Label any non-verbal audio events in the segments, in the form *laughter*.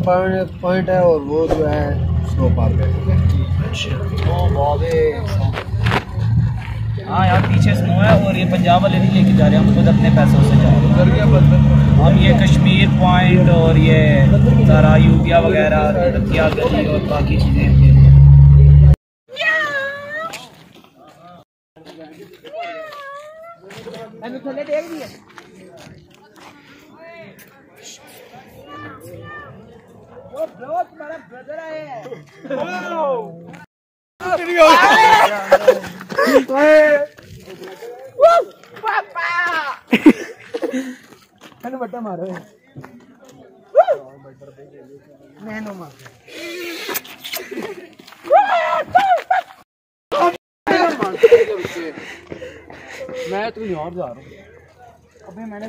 और point point है और वो जो है स्नो पार्क है ठीक है? अच्छा बहुत हाँ यार पीछे स्नो है और ये पंजाब वाले नहीं लेके जा रहे हम खुद अपने पैसों से जा रहे हैं। हम ये कश्मीर पॉइंट और ये सारा यूबिया वगैरह गली और बाकी चीज़ें थले देख दिए ब्रो तुम्हारा ब्रदर आया है। मैंने बट्टा मारो मैंने मार। मैं तुम यार जा रहा हूँ। अबे मैंने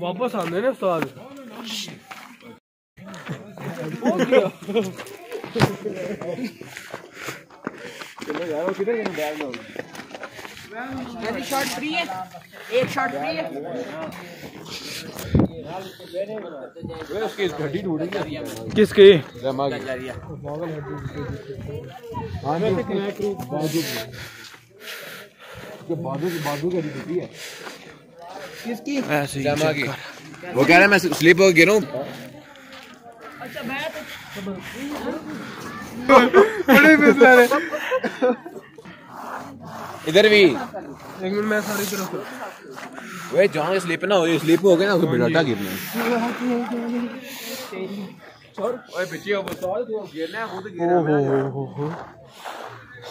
वापस आने ना साल चलो यार वो किधर गया बैग में मेरी शॉट फ्री है एक शॉट फ्री है वे उसकी घड़ी ढूंढेंगे किसकी तो क्रैक रूप बाजू के बाजू के बाजू है किसकी? ऐसे ही वो कह रहा है मैं स्लीप हो गिरा हूँ इधर भी। एक मिनट मैं सारी तरफ़। वे जहाँ स्लीप ना हो स्लिप हो गया ना उसको बिटाटा गिरना ओए पीछे हो तू गिरना है तो हो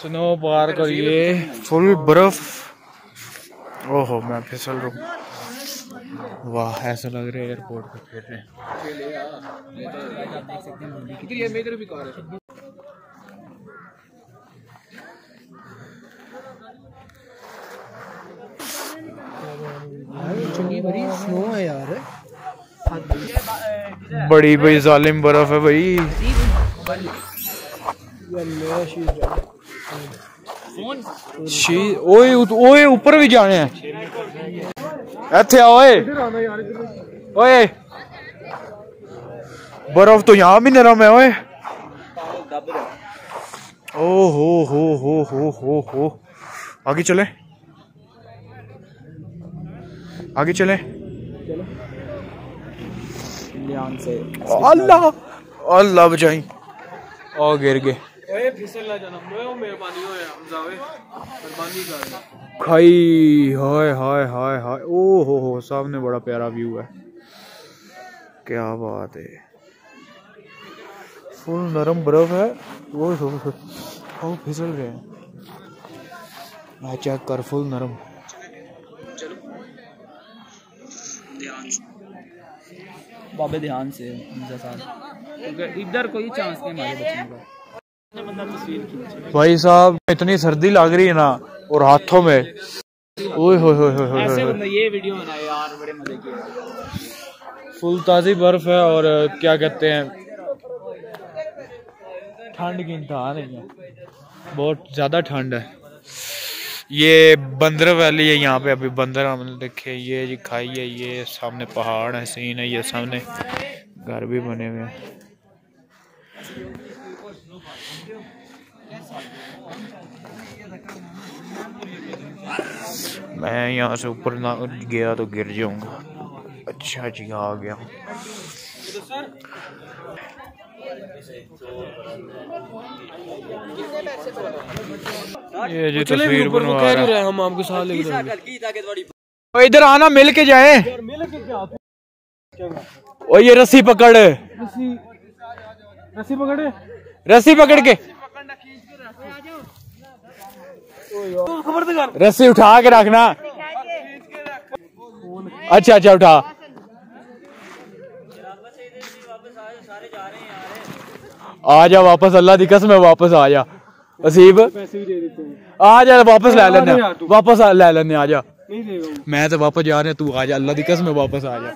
स्नो पार करिए। फुल बर्फ़। ओहो, मैं फिसल रहा हूँ वाह, ऐसा लग रहा है एयरपोर्ट पे फिर रहे। चंगी भरी स्नो है यार बड़ी भाई। जालिम बर्फ़ है भाई शी ओए उत- ओए ऊपर भी जाने हैं ਇੱਥੇ ਆ ਓਏ ਓਏ बर्फ तो यहाँ भी नरम है ओए ओ हो हो हो हो हो हो आगे चले आगे चले अल्लाह अल्लाह बचाई ओ गिर गए ओए फिसल ना जाना। मैं मेहरबानी हो हम जावे मेहरबानी कर। खाई हाय हाय हाय हाय। ओ हो हो सामने बड़ा प्यारा व्यू है। क्या बात है। फुल नरम बर्फ़ है। वो हो हो फिसल गए। मैं चेक कर फुल नरम। बाबे ध्यान से हमजा साहब इधर कोई चांस नहीं हमारे बचने का। भाई साहब इतनी सर्दी लग रही है ना और हाथों में। ओए होए होए होए होए ये वीडियो बनाए यार बड़े मज़े की। फुल ताज़ी बर्फ़ है और क्या कहते हैं ठंड की इंतहा नहीं है बहुत ज़्यादा ठंड है। ये बंदर वैली है यहाँ पे अभी बंदर हमने देखे ये जी खाई है ये सामने पहाड़ है सीन है ये सामने घर भी बने हुए हैं। मैं यहाँ से ऊपर ना गया तो गिर जाऊँगा। अच्छा जी आ गया। ये जी तस्वीर बनवा रहा है। हम आपके साथ लेके इधर आना मिल के जाए। ओ ये रस्सी पकड़। रस्सी पकड़े? रस्सी पकड़ के। रस्सी उठा के रखना। अच्छा अच्छा उठा। आ जा वापस, अल्लाह दी कसम है, वापस आ जा। असीब हैं आ जा, वापस ले लेने। वापस ले लेने, आ जा। मैं तो वापस जा रहा, तू आ जा। अल्लाह दी कसम है, वापस आ जा।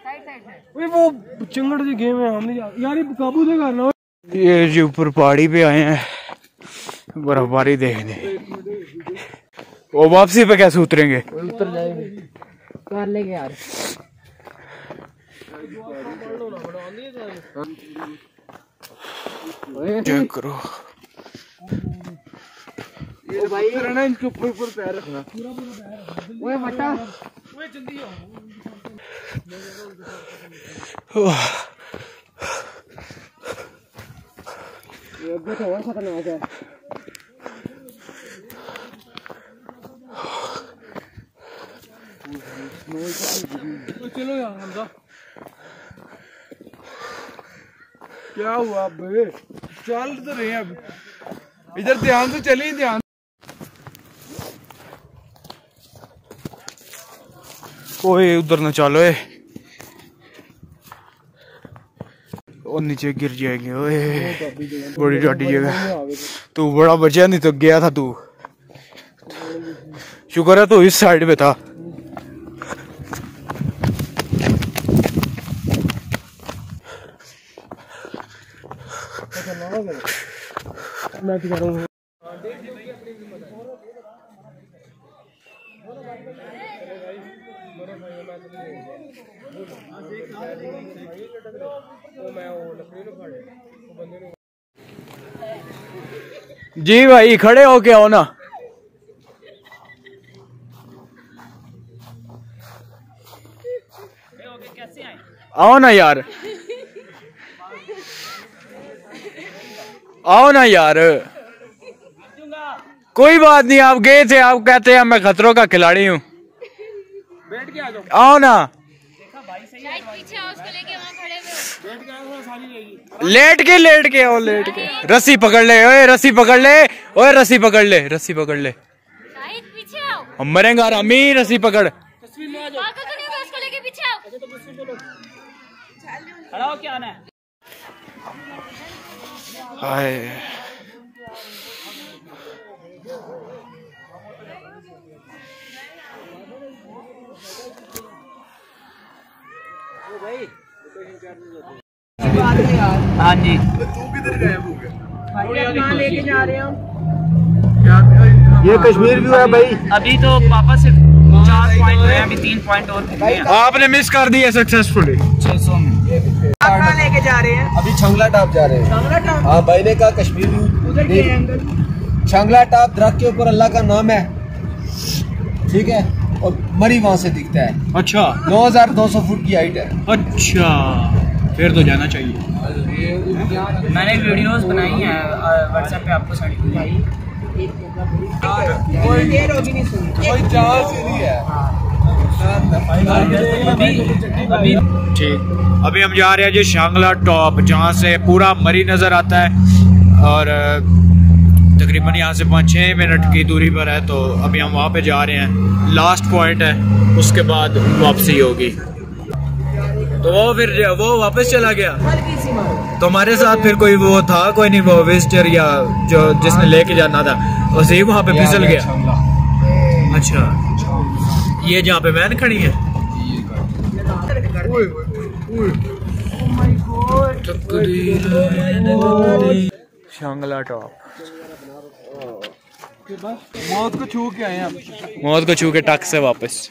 वो चिंगड़ की गेम है हम यार ये काबू से करना ये जो ऊपर पहाड़ी पे आए हैं बर्फबारी देखने। वो वापसी पे कैसे उतरेंगे? कर लेंगे यार चेक करो? रहना इनके ऊपर ऊपर पैर रखना। ओए बटा ये अब्बे तो और खतरनाक है। तो चलो यार हमजा क्या हुआ बे चल तो रहे हैं अब। इधर ध्यान से चलिए ध्यान ओए, उधर न चलो ए और नीचे गिर जाएँगे, ओए। बड़ी डाटी जगह तू बड़ा बचा नहीं तो गया था तू। शुक्र है तू इस साइड पे था। मैं क्या कह रहा हूँ जी भाई खड़े हो के आओ ना। आओ ना यार। आओ ना यार। कोई बात नहीं आप गए थे आप कहते हैं मैं खतरों का खिलाड़ी हूँ। आओ ना पीछे आओ उसको लेके वहाँ खड़े हुए हो लेट के लेट के आओ लेट के। रस्सी पकड़ ले ओए रस्सी पकड़ ले ओए रस्सी पकड़ ले रस्सी पकड़ ले। शाहिद पीछे आओ। हम मरेंगे और ही रस्सी पकड़। पागल तो नहीं होगा उसको लेके पीछे आओ खड़ा हो है हाँ जी लेके जा रहे हो ये कश्मीर व्यू है भाई। अभी तो वापस से चार पॉइंट हुए हैं, अभी तीन पॉइंट और आपने मिस कर दिया सक्सेसफुली छह सौ में। कहाँ लेके जा रहे हैं। अभी छंगला टॉप जा रहे हैं। हाँ भाई ने कहा कश्मीर व्यू छंगला टॉप दरख्त के ऊपर अल्लाह का नाम है। ठीक है? और मरी वहाँ से दिखता है। अच्छा। 9200 फुट की हाइट है। अच्छा। फिर तो जाना चाहिए। मैंने वीडियोस बनाई हैं व्हाट्सएप पे आपको सेंड की। कोई देर होगी नहीं सुन। कोई चांस ही नहीं है। अभी अभी ठीक अभी हम जा रहे हैं जी शांगला टॉप जहाँ से पूरा मरी नज़र आता है। और तकरीबन यहाँ से पाँच छः मिनट की दूरी पर है तो अभी हम वहाँ पे जा रहे हैं। लास्ट पॉइंट है उसके बाद वापसी होगी। तो वो फिर वो वापस चला गया? तो हमारे साथ फिर कोई वो था? कोई नहीं वो विजिटर या जो जिसने लेके जाना था वसीम वहाँ पे फिसल गया? अच्छा। ये जहाँ पे मैन खड़ी है? शांगला टॉप। मौत को छू के आए हैं हम। मौत को छू के टक से वापस।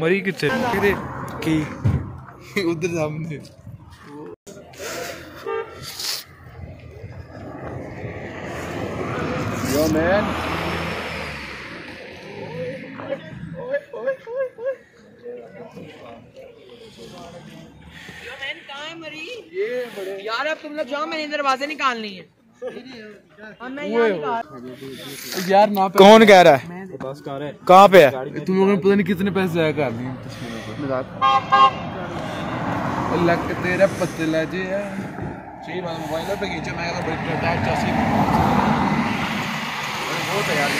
मरी कितने? की? उधर सामने। यो मैन यार अब तुम लोग जाओ मैंने दरवाजे निकालनी है। यार ना कौन कह रहा है? कहाँ पे है? तुम लोगों ने पता नहीं कितने पैसे जाया कर दिए। लक तेरा पतला जी है मोबाइल पे खींचा मैं तो बड़ी बहुत है यार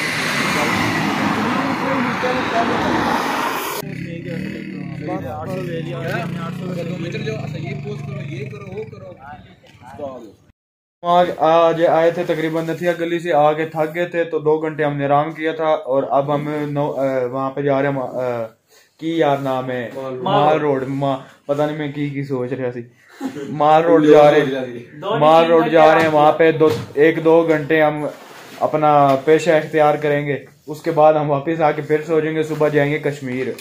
आज आज आए थे तकरीबन नथिया गली से आके थक गए थे तो दो घंटे हमने आराम किया था और अब हम वहाँ पे जा रहे हैं की यार नाम है? Mall Road. मा, पता नहीं मैं की की सोच रहा सी। माल रोड जा रहे माल रोड जा रहे हैं वहाँ पे दो एक दो घंटे हम अपना पेशा इख्तियार करेंगे उसके बाद हम वापस आके फिर सोचेंगे सुबह जाएँगे कश्मीर।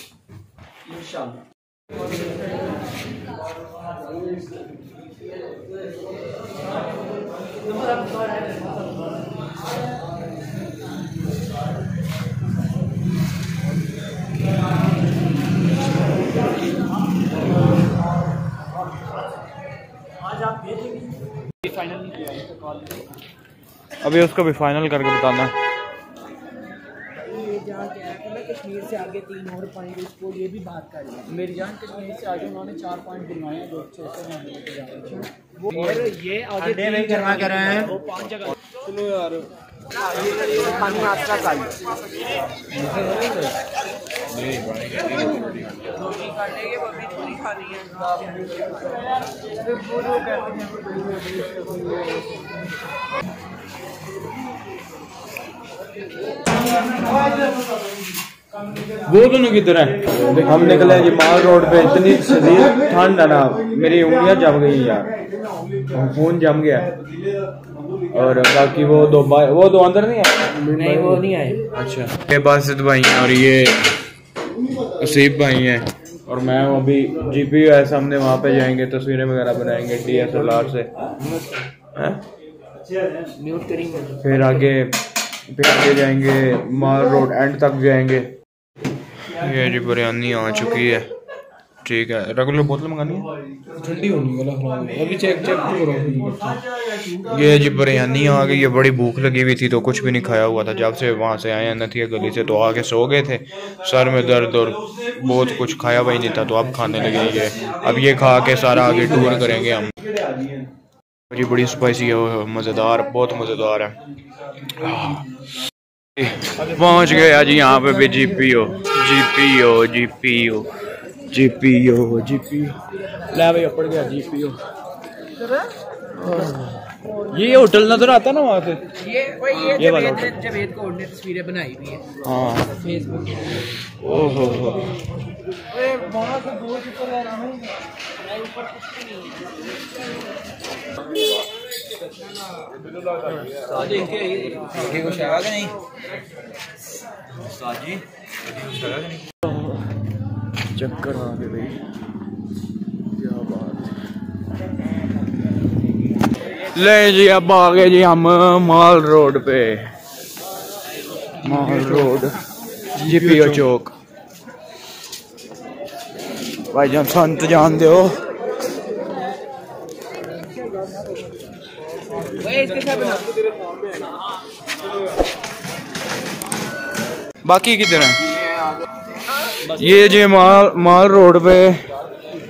अभी उसको भी फाइनल करके बताना। ना कश्मीर से आगे तीन और पॉइंट उसको ये भी बात कर लिया मेरी जान कश्मीर से आगे उन्होंने चार पॉइंट दिलवाए हैं जो छः सौ हैं और ये आगे तीन कर रहे हैं वो पाँच जगह सुनो यार पानी आस्था का वो दोनों किधर है हम निकले जी माल रोड पे इतनी शदीद ठंड है ना मेरी उंगलियाँ जम गई यार। खून जम गया। और बाकी वो दो भाई वो दो अंदर नहीं है नहीं वो नहीं आए। अच्छा। ये बासित भाई हैं और ये असीब भाई हैं। और मैं अभी जीपीयू है सामने वहाँ पे जाएँगे तस्वीरें वगैरह बनाएँगे डीएसएलआर से। हैं? म्यूट करेंगे। फिर आगे फिर आगे जाएँगे माल रोड एंड तक जाएँगे। ये जी बिरयानी आ चुकी है। ठीक है। रेगुलर बोतल मंगानी है? ठंडी होनी वाला खराब अभी चेक चेक तो करो ये जी बिरयानी आ गई है बड़ी भूख लगी हुई थी तो कुछ भी नहीं खाया हुआ था। जब से वहाँ से आए हैं नथिया गली से तो आके सो गए थे। सर में दर्द और बहुत कुछ खाया हुआ ही नहीं था तो अब खाने लगे ये। अब ये खा के सारा आगे टूर करेंगे हम। जी बड़ी स्पाइसी है मज़ेदार बहुत मज़ेदार है। पहुँच गए आज यहाँ पे भी GPO P O GPO GPO O G P O G P O G P O ले भाई पड़ गया जी पी ओ ये होटल नज़र आता ना वहाँ से? ये ये वाला जवेद ने जवेद को तस्वीरें बनाई हुई है। हाँ। फेसबुक ओहो। हो कुछ कि नहीं? चक्कर आ गए भाई। क्या बात ले जी अब आ गए जी हम माल रोड पे। Mall Road. जीपीओ चौक। भाई जान संत जान दो बाकी किधर है? ये जी माल माल रोड पे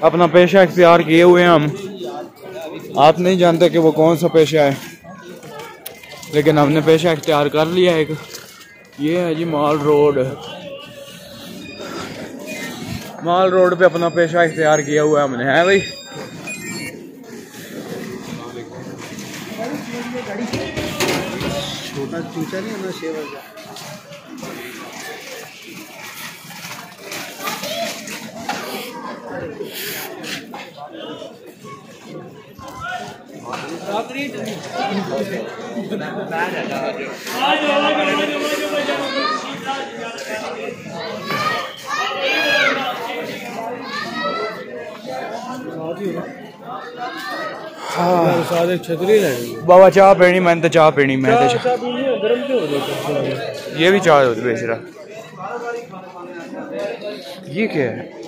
अपना पेशा इख्तियार किए हुए हम। आप नहीं जानते कि वो कौन सा पेशा है, लेकिन हमने पेशा इख्तियार कर लिया एक। ये है जी माल रोड। माल रोड पे अपना पेशा इख्तियार किया हुआ हमने, है भाई? छोटा चूचा नहीं शेवर का? बाबा, चाह पीनी मैंने तो चाह पीनी, मैं तो चाह। चाह ये भी चाय होती बेच ये क्या है?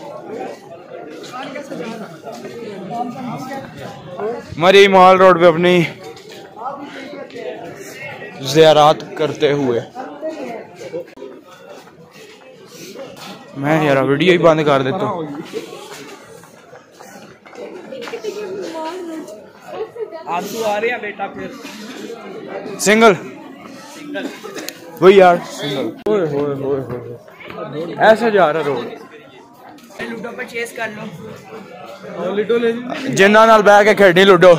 मरी माल रोड पे अपनी जियारात करते हुए। मैं यार वीडियो ही बंद कर देता हूँ। आ रहे हैं बेटा फिर सिंगल वही यार सिंगल ऐसे जा रहा रोड। ਲੂਡੋ ਪਰਚੇਸ ਕਰ ਲਓ ਲੂਡੋ ਲੈ ਜਿੰਨਾਂ ਨਾਲ ਬਹਿ ਕੇ ਖੇਡਣੀ ਲੂਡੋ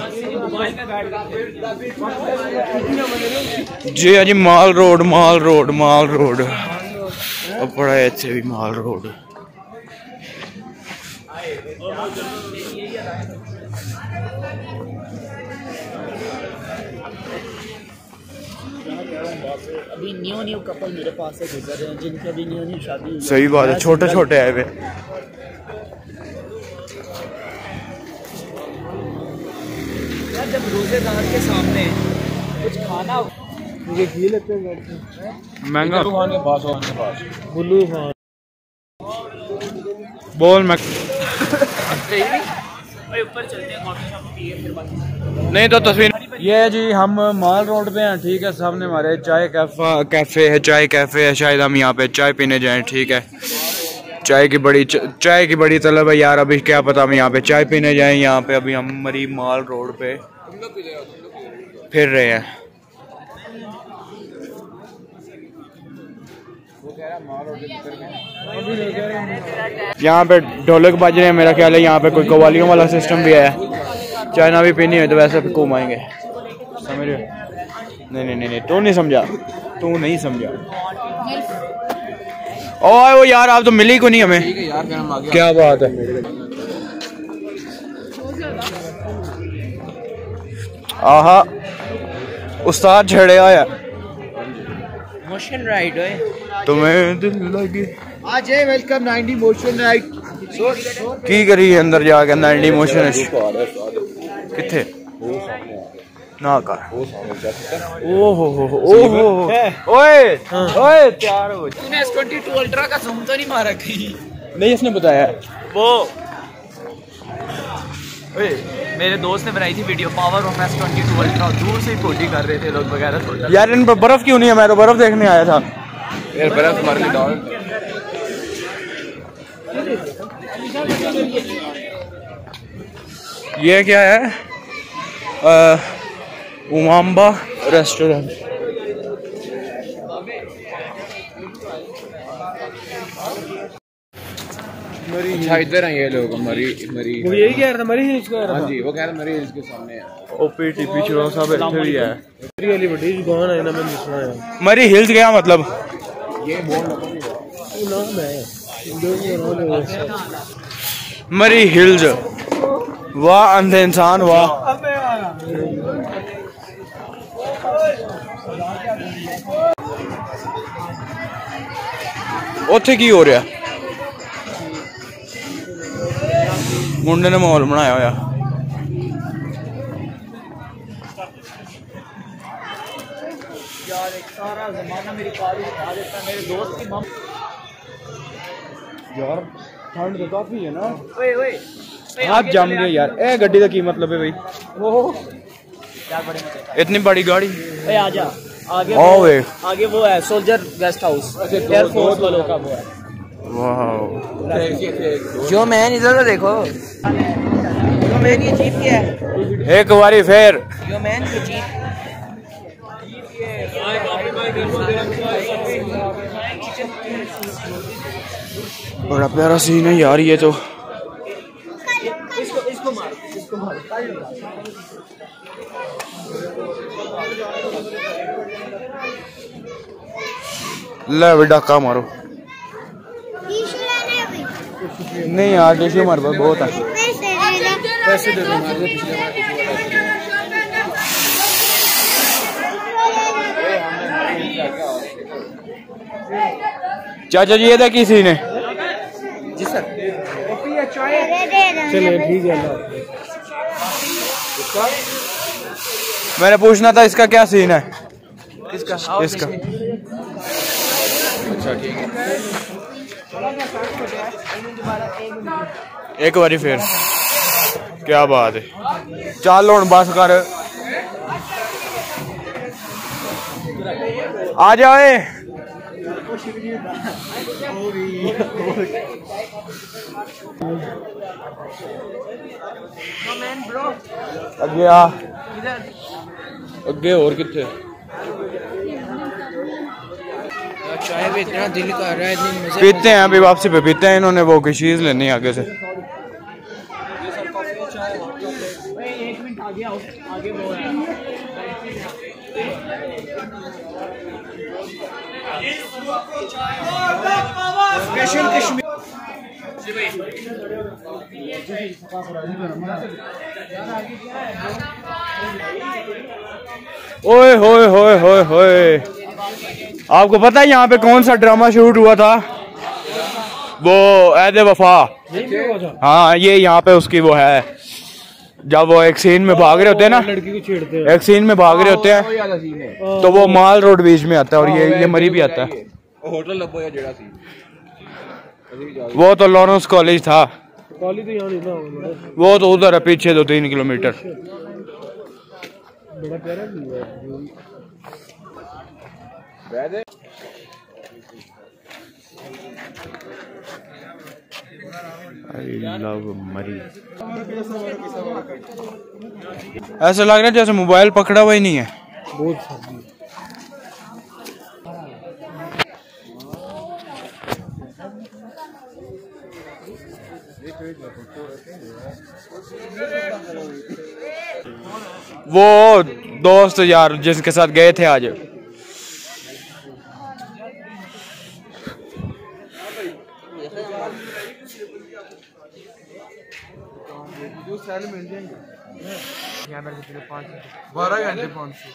ਜੀ ਆ ਜੀ Mall Road Mall Road Mall Road ਬੜਾ ਇੱਥੇ ਵੀ ਮਾਲ ਰੋਡ अभी न्यू न्यू कपल मेरे पास से गुजर रहे हैं जिनकी अभी न्यू न्यू शादी हुई सही बात है छोटे छोटे आए हुए यार जब रोजेदार के सामने कुछ खाना ये घी लेते हैं घर से महँगा। बुल्लू खान बोल मैं *laughs* ऊपर चलते हैं कॉफ़ी शॉप पिए फिर बाकी। नहीं तो तस्वीर ये जी हम माल रोड पे हैं ठीक है सामने हमारे चाय कैफा। कैफ़े है चाय कैफ़े है शायद हम यहाँ पे चाय पीने जाएँ ठीक है। चाय की बड़ी चाय की बड़ी तलब है यार अभी क्या पता हम यहाँ पे चाय पीने जाएँ यहाँ पे अभी हम मरी माल रोड पे फिर रहे हैं। यहाँ पे ढोलक बज रहे हैं मेरा ख्याल है, यहाँ पे कोई कवालियों वाला सिस्टम भी है। चाइना भी पीनी है तो वैसे भी घूम आएँगे। समझ रहे नहीं नहीं नहीं तू नहीं समझा। तू नहीं समझा। ओए, वो यार, आप तो मिली को नहीं हमें। क्या बात है। आहा, उस्ताद छड़े आया। मोशन राइड है तुम्हें दिल लगी। आ जाए वेलकम 90 मोशन राइड की करी अंदर जाके 90 इमोशन किथे? ना कर। ओ हो। हो ओ हो ओए ओए तैयार हो। जा। तूने S22 अल्ट्रा का जूम तो नहीं मारा कहीं। नहीं इसने बताया। वो मेरे दोस्त ने बनाई थी video power of S twenty two ultra दूर से कोडी कर रहे थे लोग वगैरह सोचा यार इन पर बर्फ़ क्यों नहीं है? मैं तो बर्फ़ देखने आया था। यार बर्फ़ मार के डाल। ये क्या है? आ, उमाम्बा रेस्टोरेंट अच्छा इधर हैं ये लोग मरी मरी वो यही कह रहा था मरी हिल्स कह रहा हाँ जी वो कह रहे मरी हिल्स के सामने है ओपी पिछड़ो सब बैठे भी है था वाली बड़ी दुकान है ना मैंने सुना है मरी हिल्स गया मतलब वो नाम है देखो नाम है मरी हिल्स वाह अंधे इंसान वाह ਉੱਥੇ ਕੀ ਹੋ ਰਿਹਾ ਮੁੰਡੇ ਨੇ ਮਾਹੌਲ ਬਣਾਇਆ ਹੋਇਆ यार एक सारा जमाना मेरी कार ही उठा देता है मेरे दोस्त की मम ਯਾਰ ਠੰਡ ਤਾਂ ਕਾਫੀ ਹੈ ਨਾ ओए ओए हाथ जम गए यार ए गड्डी का की मतलब है भाई क्या बड़े मजे इतनी बड़ी गाड़ी ओए आजा आगे ओ वो, वे आगे वो है सोल्जर गेस्ट हाउस एयरफोर्स वालों का वो है वाह जो मैन इधर तो देखो। जो मैन ये क्या है एक बारी फिर। जो मैन ये जीप बड़ा प्यारा सीन है यार ये तो। ले भी डाका मारो। नहीं यार टिश्यू हमारे पास बहुत है। पैसे दे दो चाचा जी ये की सीन है चले ठीक है मैंने पूछना था इसका क्या सीन है? इसका इसका। एक बारी फिर। क्या बात है। चल हूँ बस कर। आ जाए अगे और कितने चाय भी इतना दिल कर रहा है इतनी मज़े पीते हैं अभी वापसी पे पीते हैं इन्होंने वो की चीज़ लेनी है आगे से। स्पेशल कश्मीर ओए होए होए होए होए। आपको पता है यहाँ पे कौन सा ड्रामा शूट हुआ था? वो ऐद वफा। हाँ ये यहाँ पे उसकी वो है। जब वो एक सीन में भाग रहे होते हैं ना एक सीन में भाग रहे होते हैं तो वो माल रोड बीच में आता है और ये ये मरी भी आता है। होटल वो तो लॉरेंस कॉलेज था। वो तो उधर है पीछे दो तीन किलोमीटर आई लव मरी। ऐसा लग रहा है जैसे मोबाइल पकड़ा हुआ ही नहीं है। बहुत सर्दी वो दोस्त यार जिसके साथ गए थे आज बारह घंटे पाँच सौ।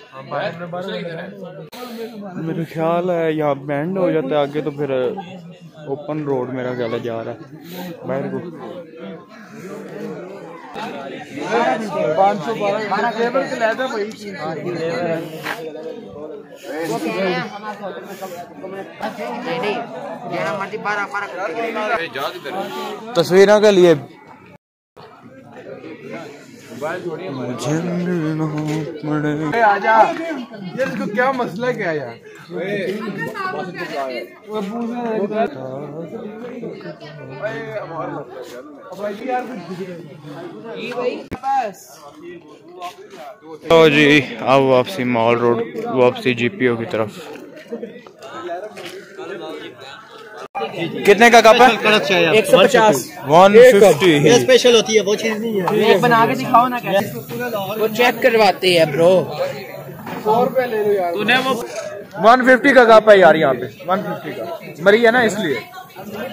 मेरा ख्याल है यहाँ बैंड हो जाता है आगे तो फिर ओपन रोड मेरा ख्याल है जा रहा है। बाहर को। पाँच सौ बारह लेबर के लाया भाई तस्वीरों के लिए मुझे पड़े आजा। ये इसको क्या मसला क्या यार। तो जी अब वापसी मॉल रोड वापसी जीपीओ की तरफ़। कितने का कप है एक सौ पचास वन फिफ्टी स्पेशल होती है वो चीज़ नहीं है एक बना के दिखाओ ना कैसे वो चेक करवाते हैं ब्रो ले लो यार तूने वो वन फिफ्टी का कप है यार यहाँ पे वन फिफ्टी का मरी है ना इसलिए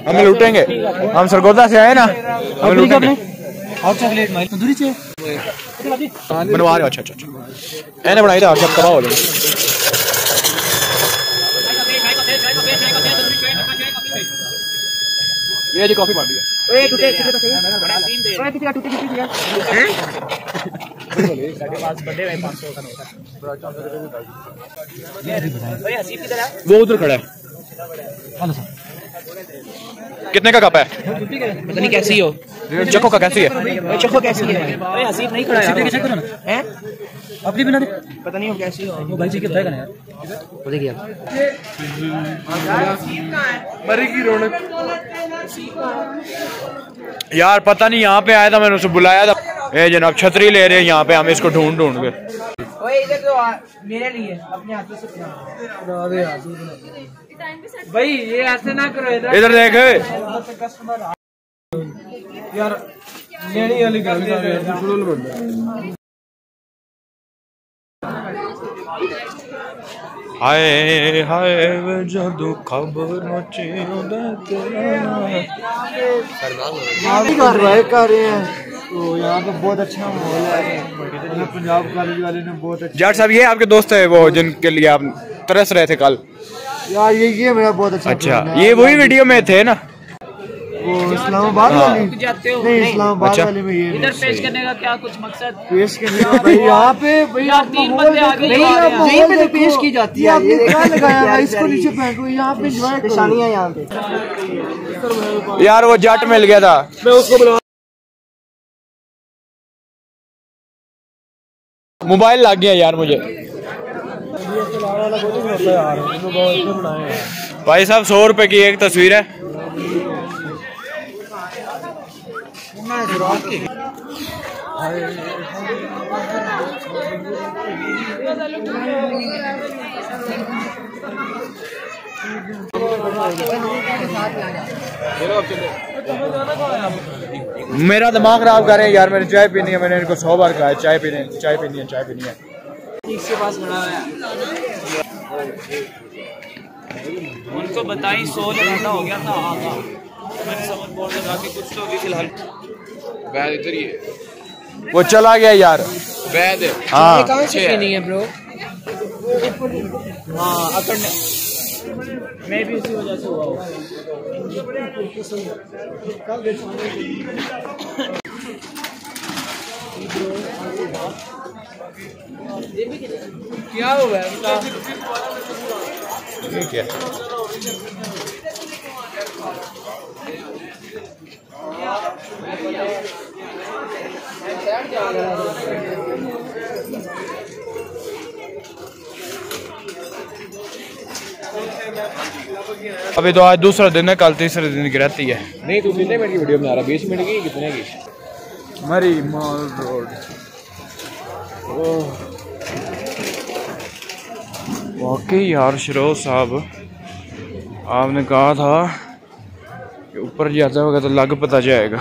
हम लूटेंगे हम सरगोदा से आए ना हम लूटेंगे और चॉकलेट तंदूरी चाहिए बनवा रहे हो अच्छा अच्छा अच्छा मैंने बनाई था जब कबाब हो ये जी कॉफ़ी मार दिया ओए टूटे टूटे तो सही। ओए टूटे टूटे टूटे यार हैं? साढ़े पाँच बर्थडे पाँच सौ का नोट ओए हसीब किधर वो उधर खड़ा है। कितने का कप है? पता नहीं कैसी हो। चको का कैसी है? ओए चखो कैसी है? ओए हसीब नहीं खड़ा है। हैं? अपनी बिना पता नहीं हो कैसी हो। वो भाई जी के बताएगा ना यार वो देखिए मरी की रौनक। यार पता नहीं यहाँ पे आया था मैंने उसे बुलाया था। ए जनाब छतरी ले रहे हैं यहाँ पे हम इसको ढूंढ ढूंढ के। ओए इधर तो मेरे लिए अपने हाथों से बना। भाई ये ऐसे ना करो इधर। इधर देख। यार लेनी वाली गल है। यार हाय हाय वे जदू खबर मची उदे कर रहे कर रहे हैं। तो यहाँ पे बहुत अच्छा माहौल है। पंजाब कॉलेज वाले ने बहुत अच्छा जाट साहब ये आपके दोस्त है वो जिनके लिए आप तरस रहे थे कल। यार ये ये मेरा बहुत अच्छा अच्छा ये वही वीडियो में थे ना? वो इस्लामाबाद वाली। जाते हो। नहीं इस्लामाबाद अच्छा। वाले में ये इधर पेश करने का क्या कुछ मकसद? पेश करने का भाई यहाँ पे ही। यहीं पे तो पेश की जाती है, आपने क्या लगाया *laughs* है इसको नीचे फेंको यहाँ पे एंजॉय निशानियाँ यहाँ पे। यार वो जट मिल गया था। मैं उसको बुला मोबाइल लग गया यार मुझे। भाई साहब सौ रुपए की एक तस्वीर है। मेरा दिमाग खराब कर रहे हैं यार, मैंने चाय पीनी है, मैंने इनको सौ बार कहा है, चाय पीने चाय पीनी है, चाय पीनी है। है उनको बताई, सौ लगाना हो गया था हाँ था मैंने समझ बोर्ड लगा के कुछ तो अभी फ़िलहाल बैद इधर ही है। वो चला गया यार। बैद हाँ। कहाँ से है। ब्रो? हाँ अकड़ मैं भी उसी वजह से हुआ हूँ। क्या हुआ है उनका? है। अभी तो आज दूसरा दिन है कल तीसरे दिन की रहती है। नहीं तू कितने मिनट की वीडियो बना रहा? बीस मिनट की कितने की? मरी मॉल रोड। वाकई यार शरोज साहब आपने कहा था कि ऊपर जाता होगा तो लग पता जाएगा।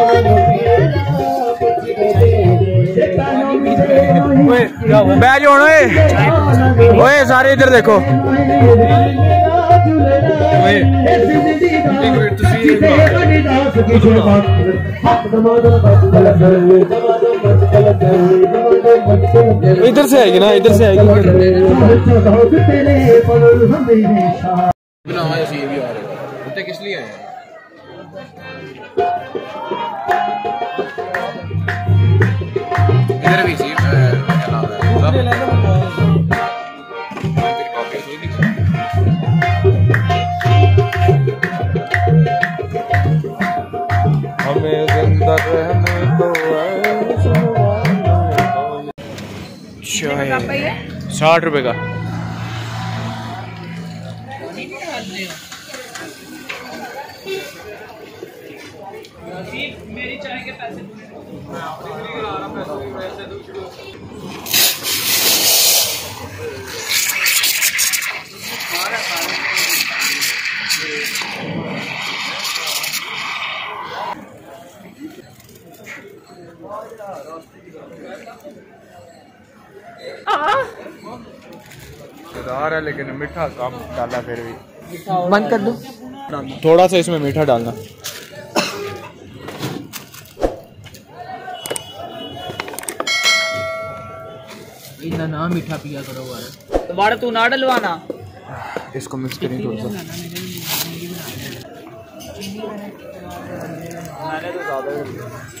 बह जाओ ओए सारे इधर देखो। इधर से आएगी ना इधर से आएगी। साठ रुपए का। मेरी चाय के पैसे। मज़ेदार है लेकिन मीठा कम डाला फिर भी। बंद कर दो। थोड़ा सा इसमें मीठा डालना। इतना ना मीठा पिया करो यार तुम्हारा तू ना डलवाना। इसको मिक्स करें थोड़ा सा। ये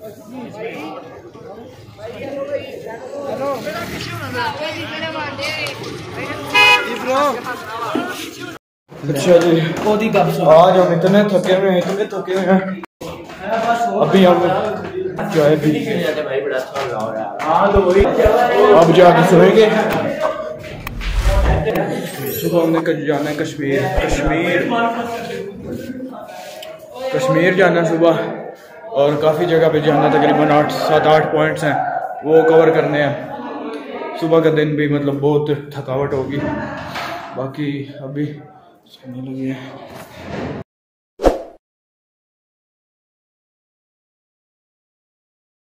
अच्छा जी आज इतने थके हुए हैं इतने थके हुए हैं अभी हम जो है भी अब जाके सोएँगे सुबह हमने जाना है कश्मीर कश्मीर कश्मीर जाना सुबह और काफ़ी जगह पे जो तकरीबन आठ, सात, आठ पॉइंट्स हैं। वो कवर करने हैं। सुबह का दिन भी मतलब बहुत थकावट होगी। बाकी अभी हैं।